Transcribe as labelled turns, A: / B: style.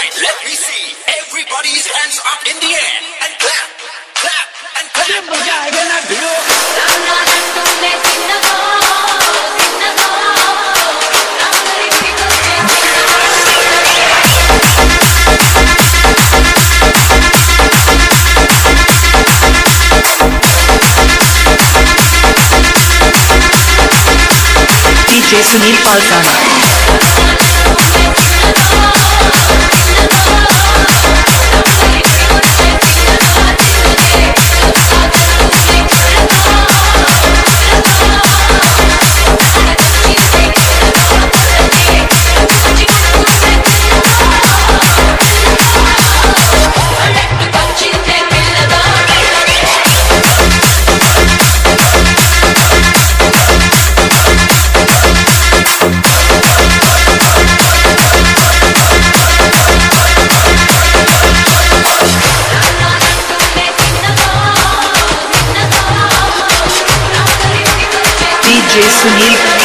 A: right, let me see everybody's hands up in the air and clap, clap, and clap.
B: DJ Sunil Palsana. DJ Sunil